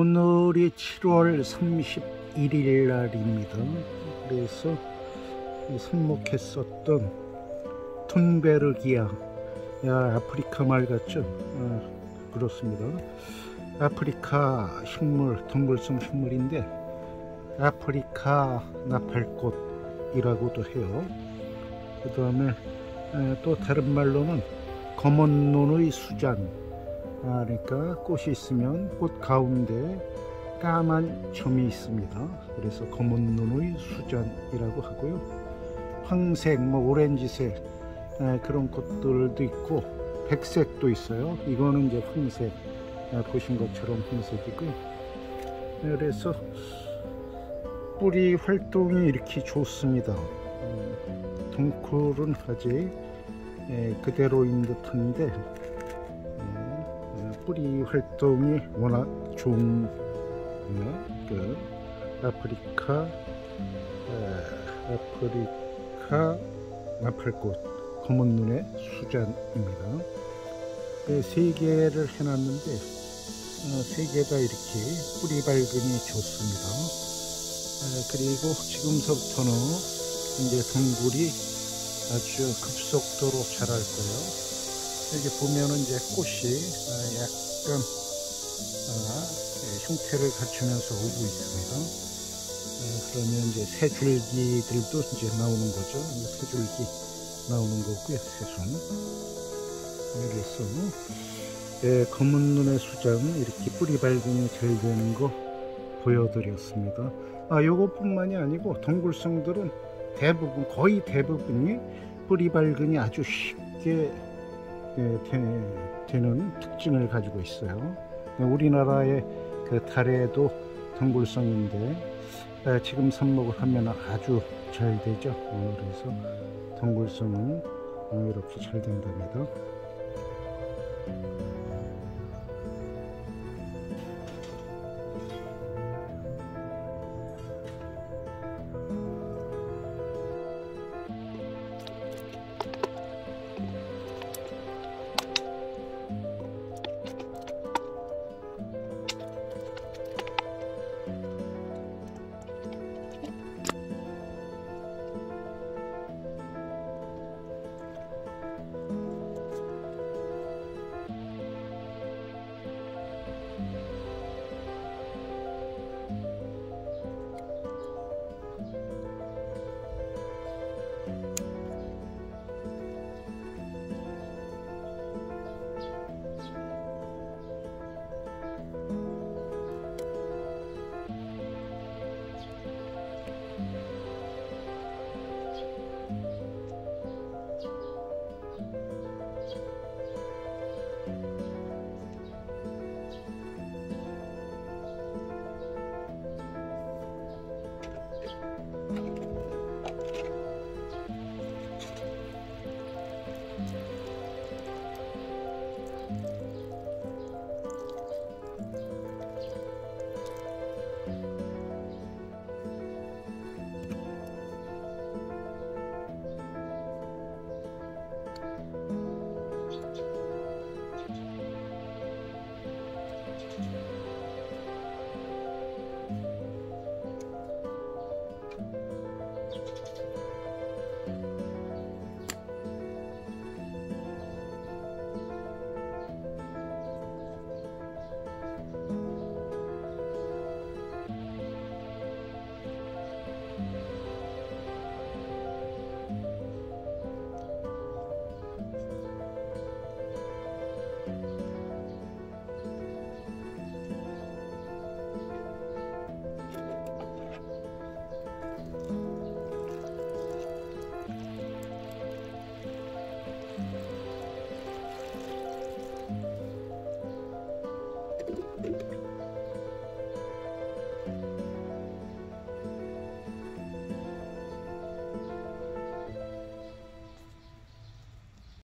오늘이 7월 31일 날입니다. 그래서 선목했었던 톤베르기아 야, 아프리카 말 같죠? 아, 그렇습니다. 아프리카 식물, 동물성 식물인데 아프리카 나팔꽃이라고도 해요. 그 다음에 또 다른 말로는 검은 눈의 수잔 아, 그러니까 꽃이 있으면 꽃 가운데 까만 점이 있습니다. 그래서 검은 눈의 수잔이라고 하고요. 황색, 뭐 오렌지색 아, 그런 꽃들도 있고 백색도 있어요. 이거는 이제 황색 아, 보신 것처럼 황색이고요. 그래서 뿌리 활동이 이렇게 좋습니다. 음, 덩쿨은 아직 예, 그대로인 듯한데 뿌리 활동이 워낙 좋은 어, 그 아프리카 아프리카 나팔꽃 검은 눈의 수잔입니다. 네, 세 개를 해놨는데 어, 세 개가 이렇게 뿌리 밝음이 좋습니다. 그리고 지금서부터는 이제 동굴이 아주 급속도로 자랄 거예요. 여기 보면은 이제 꽃이 아, 약간 아, 예, 형태를 갖추면서 오고 있습니다. 아, 그러면 이제 새 줄기들도 이제 나오는 거죠. 새 줄기 나오는 거고요. 새순. 그래서 예, 검은 눈의 수장은 이렇게 뿌리 발근이 잘 되는 거 보여드렸습니다. 아, 요것뿐만이 아니고 동굴성들은 대부분 거의 대부분이 뿌리 발근이 아주 쉽게 되는 특징을 가지고 있어요. 우리나라의 그 달에도 동굴성인데 지금 삽목을 하면 아주 잘 되죠. 그래서 동굴성은 이렇게 잘 된답니다.